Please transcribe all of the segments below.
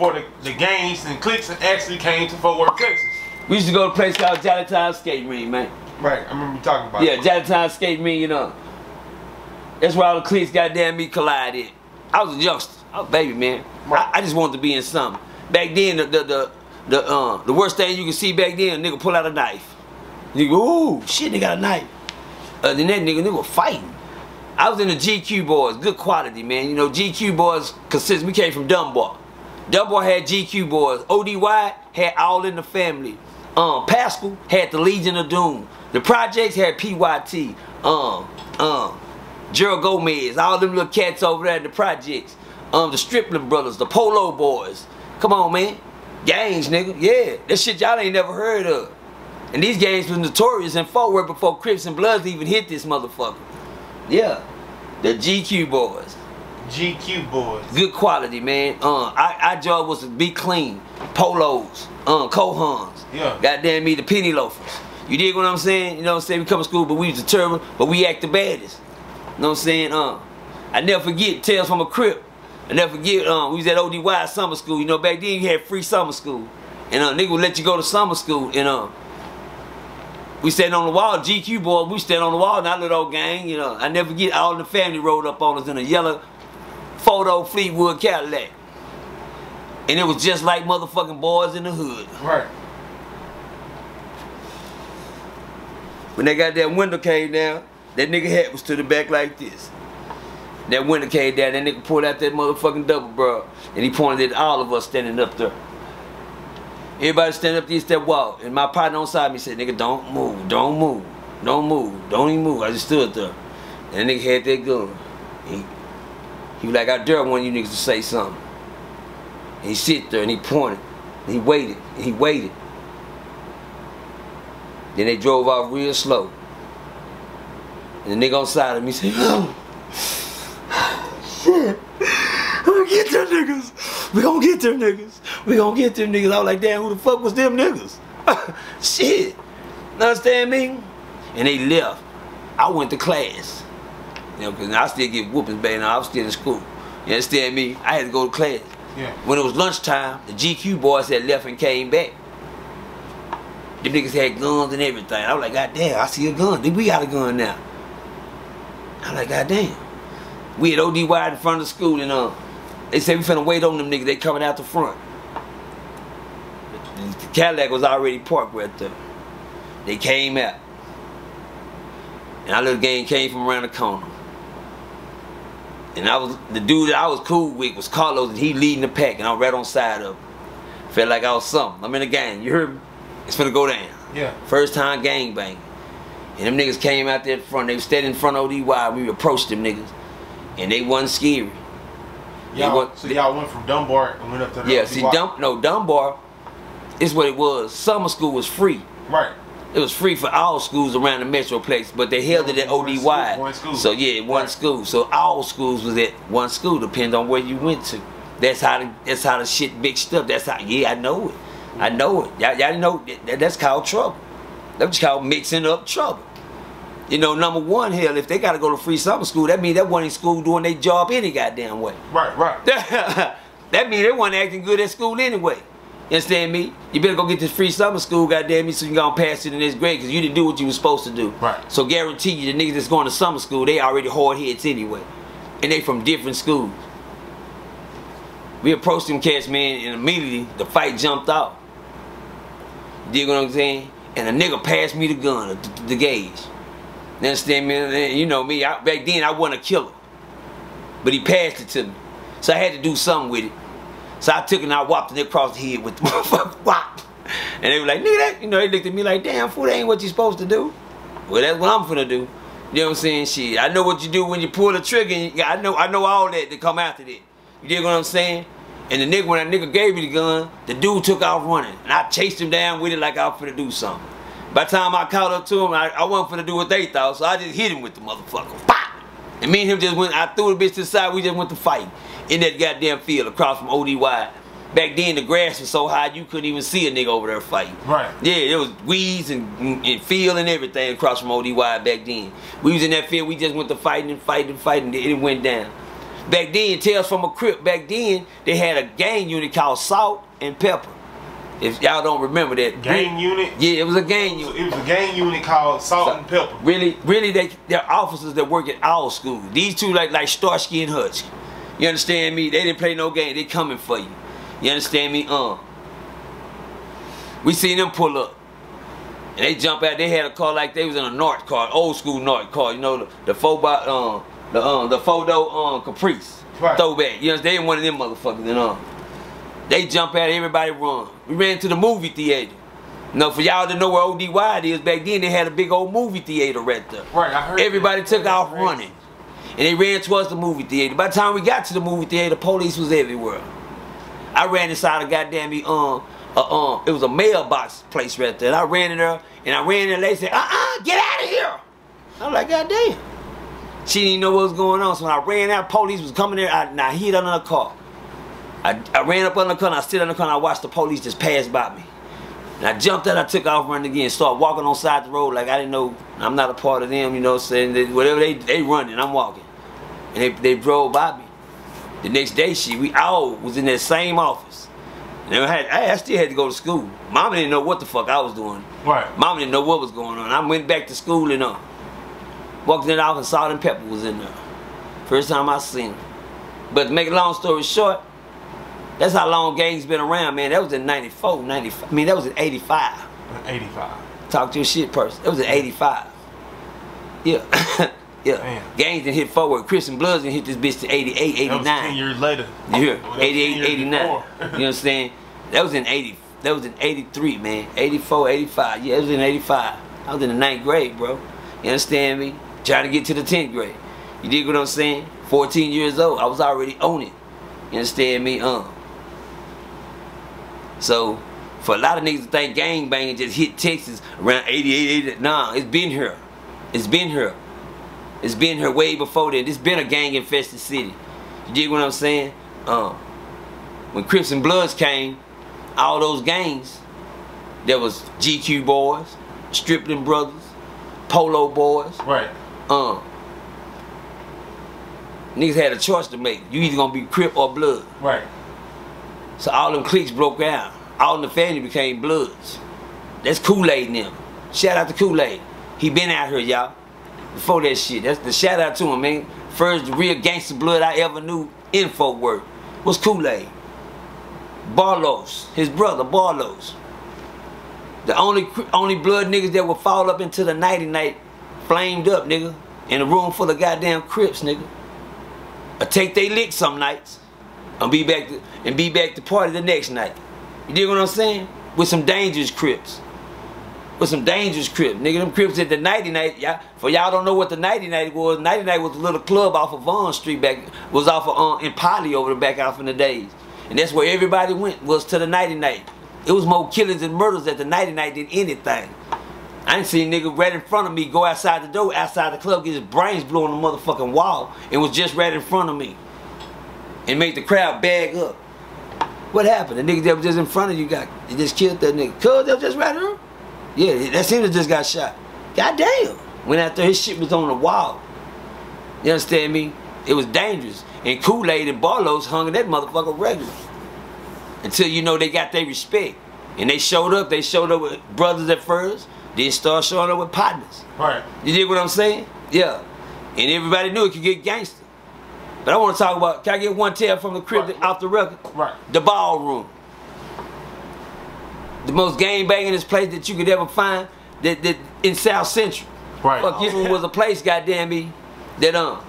before the, the gangs and cliques actually came to Fort Worth, Texas. We used to go to a place called Jolly Time Skate Ring, man. Right, I remember you talking about Yeah, Time Skate Ring, you know. That's where all the cliques goddamn me collided. I was a youngster. I was a baby, man. Right. I, I just wanted to be in something. Back then, the the the the, uh, the worst thing you can see back then, a nigga pull out a knife. You go, ooh, shit, they got a knife. Uh, then that nigga, nigga fighting. I was in the GQ boys, good quality, man. You know, GQ boys consist. We came from Dunbar. Dunbar had GQ boys. ODY had All in the Family. Um, Paschal had the Legion of Doom. The projects had PYT. Um, um, Gerald Gomez, all them little cats over there in the projects. Um, the Stripling brothers, the Polo boys. Come on, man. Gangs, nigga. Yeah, that shit y'all ain't never heard of. And these gangs was notorious Fort Worth before Crips and Bloods even hit this motherfucker. Yeah, the GQ boys. GQ boys. Good quality, man. Uh, I, our job was to be clean. Polos, um, Kohans. Yeah. Goddamn me, the penny loafers. You dig what I'm saying? You know what I'm saying? We come to school, but we was determined, but we act the baddest. You know what I'm saying? Uh, I never forget Tales from a Crip. I never forget, um, we was at ODY summer school. You know, back then you had free summer school. And uh, nigga would let you go to summer school. And uh, we stand on the wall, GQ boy, we stand on the wall, not little old gang, you know. I never get all the family rolled up on us in a yellow photo Fleetwood Cadillac. And it was just like motherfucking boys in the hood. Right. When they got that window came down, that nigga hat was to the back like this. That window came down, that nigga pulled out that motherfucking double bro, and he pointed at all of us standing up there. Everybody stand up against that wall, and my partner on side me said, nigga, don't move, don't move, don't move, don't even move. I just stood there. And that nigga had that gun. He, he was like, I dare one of you niggas to say something. And he sit there and he pointed. And he waited. And he waited. Then they drove off real slow. And the nigga on side of me said, oh, shit. We gonna get them niggas. We gonna get them niggas. We gonna get them niggas. I was like, damn, who the fuck was them niggas? shit. You understand me? And they left. I went to class. You know, cause I still get whoopings back now. I was still in school. You understand me? I had to go to class. Yeah. When it was lunchtime, the GQ boys had left and came back. The niggas had guns and everything. I was like, God damn, I see a gun. We got a gun now. I was like, God damn. We at ODY in front of the school and uh, they said we finna wait on them niggas. They coming out the front. The Cadillac was already parked right there. They came out. And our little gang came from around the corner. And I was the dude that I was cool with was Carlos, and he leading the pack, and I was right on side of him. Felt like I was something. I'm in the gang. You heard me? It's finna go down. Yeah. First time gang bang. And them niggas came out there in front. They was standing in front of ODY. We approached them niggas. And they wasn't scary. Y'all, so y'all went from Dunbar and went up to the Yeah, see, Dunbar. Dum- no, Dunbar is what it was. Summer school was free. Right. It was free for all schools around the metroplex, but they held it at ODY. school. So yeah, one Right. school. So all schools was at one school, depending on where you went to. That's how the that's how the shit mixed up. That's how yeah, I know it. I know it. Y'all, y'all know that, that's called trouble. That's called mixing up trouble. You know, number one, hell, if they gotta go to free summer school, that means that one in school doing their job any goddamn way. Right, right. that means they wasn't acting good at school anyway. You understand me? You better go get this free summer school, goddamn me, so you can go and pass it in this grade, because you didn't do what you was supposed to do. Right. So guarantee you, the niggas that's going to summer school, they already hard heads anyway. And they from different schools. We approached them cats, man, and immediately the fight jumped off. You dig what I'm saying? And a nigga passed me the gun, the, the gauge. You understand me? And You know me, I, back then I wasn't a killer. But he passed it to me. So I had to do something with it. So I took it and I whopped it across the head with the motherfucker whop. And they were like, nigga, that, you know, they looked at me like, damn, fool, that ain't what you supposed to do. Well, that's what I'm finna do. You know what I'm saying? Shit, I know what you do when you pull the trigger. You, I know, I know all that to come after that. You dig what I'm saying? And the nigga, when that nigga gave me the gun, the dude took off running. And I chased him down with it like I was finna do something. By the time I caught up to him, I, I wasn't finna do what they thought, so I just hit him with the motherfucker. Pop! And me and him just went, I threw the bitch to the side, we just went to fight in that goddamn field across from ODY. Back then, the grass was so high you couldn't even see a nigga over there fighting. Right. Yeah, it was weeds and, and field and everything across from ODY back then. We was in that field, we just went to fighting and fighting and fighting, and it went down. Back then, Tales from a Crip, back then, they had a gang unit called Salt and Pepper. If y'all don't remember that. Gang unit? Yeah, it was a gang unit. it was a gang unit called Salt and Pepper. Really, really, they they're officers that work at our school. These two like like Starsky and Hutch. You understand me? They didn't play no game. They coming for you. You understand me? Uh. We seen them pull up. And they jump out. They had a car like they was in a North car, old school North car. You know the the four by um the um the photo um Caprice Right. throwback. You know they ain't one of them motherfuckers. You know. They jump out. Everybody run. We ran to the movie theater. No, for y'all to know where ODY is, back then they had a big old movie theater right there. Right, I heard Everybody that. took off running. And they ran towards the movie theater. By the time we got to the movie theater, the police was everywhere. I ran inside a goddamn um uh, um it was a mailbox place right there. And I ran in there and I ran in and they said, uh-uh, get out of here. I'm like, God damn. She didn't know what was going on. So when I ran out, police was coming there, I, and I hid under the car. I, I ran up under the car and I stood under the car and I watched the police just pass by me. And I jumped out, I took off running again, started walking on side of the road like I didn't know I'm not a part of them, you know what I'm saying? They, whatever they they running, I'm walking. And they, they drove by me. The next day she we all was in that same office. And I had I still had to go to school. Mama didn't know what the fuck I was doing. Right. Mama didn't know what was going on. I went back to school and uh walked in the office, Salt and Pepper was in there. First time I seen him. But to make a long story short, that's how long gangs been around, man. That was in 94, 95. I mean, that was in 85. 85. Talk to your shit person. That was in 85. Yeah. yeah. Damn. Gangs done hit forward. Crips and Bloods done hit this bitch to 88, 89. That was 10 years later. Hear? Well, 88, 89. you know what I'm saying? That was in 80. That was in 83, man. 84, 85. Yeah, it was in 85. I was in the ninth grade, bro. You understand me? Trying to get to the 10th grade. You dig what I'm saying? 14 years old. I was already on it. You understand me? Um. So, for a lot of niggas to think gang banging just hit Texas around 88, 80, nah, it's been here. It's been here. It's been here way before that. It's been a gang infested city. You dig what I'm saying? Um, when Crips and Bloods came, all those gangs, there was GQ boys, Stripling brothers, Polo boys. Right. Um, niggas had a choice to make. You either gonna be Crip or Blood. Right. So all them cliques broke out. All in the family became Bloods. That's Kool-Aid them. Shout out to Kool-Aid. He been out here, y'all. Before that shit. That's the shout out to him, man. First real gangster blood I ever knew in Fort Worth was Kool-Aid. Barlos, his brother Barlos. The only only blood niggas that would fall up into the nighty night flamed up, nigga. In a room full of goddamn Crips, nigga. Or take they lick some nights and be back to, and be back to party the next night. You dig what I'm saying? With some dangerous Crips. With some dangerous Crips. Nigga, them Crips at the nighty night, y'all, for y'all don't know what the nighty night was. Nighty night was a little club off of Vaughn Street back, was off of um, in Poly over the back off in the days. And that's where everybody went, was to the nighty night. It was more killings and murders at the nighty night than anything. I ain't seen nigga right in front of me go outside the door, outside the club, get his brains blew on the motherfucking wall, and was just right in front of me. And make the crowd bag up. What happened? The nigga that was just in front of you got, you just killed that nigga. Cuz that was just right here? Yeah, that's him that just got shot. God damn. Went out there, his shit was on the wall. You understand me? It was dangerous. And Kool-Aid and Barlow's hung in that motherfucker regular. Until you know they got their respect. And they showed up, they showed up with brothers at first, then start showing up with partners. Right. You dig what I'm saying? Yeah. And everybody knew it could get gangster. But I want to talk about, can I get one tale from the crip Right. off the record? Right. The ballroom. The most game bangingest place that you could ever find that, that in South Central. Right. Fuck, was a place, goddamn me, that um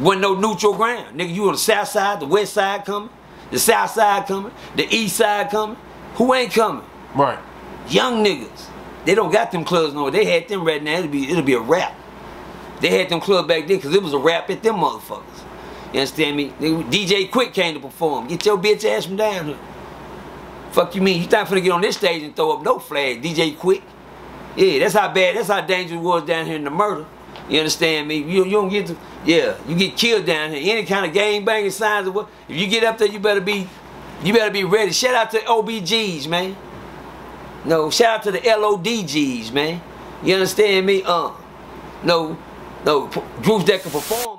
wasn't no neutral ground. Nigga, you on the south side, the west side coming, the south side coming, the east side coming. Who ain't coming? Right. Young niggas. They don't got them clubs no more. They had them right now. It'll be it'll be a rap. They had them clubs back then because it was a rap at them motherfuckers. You understand me? DJ Quik came to perform. Get your bitch ass from down here. Fuck you mean? You think I'm get on this stage and throw up no flag, DJ Quik? Yeah, that's how bad, that's how dangerous it was down here in the murder. You understand me? You, you don't get to, yeah, you get killed down here. Any kind of gang banging signs of what, if you get up there, you better be, you better be ready. Shout out to the OBGs, man. No, shout out to the LODGs, man. You understand me? Uh, no, no, that can perform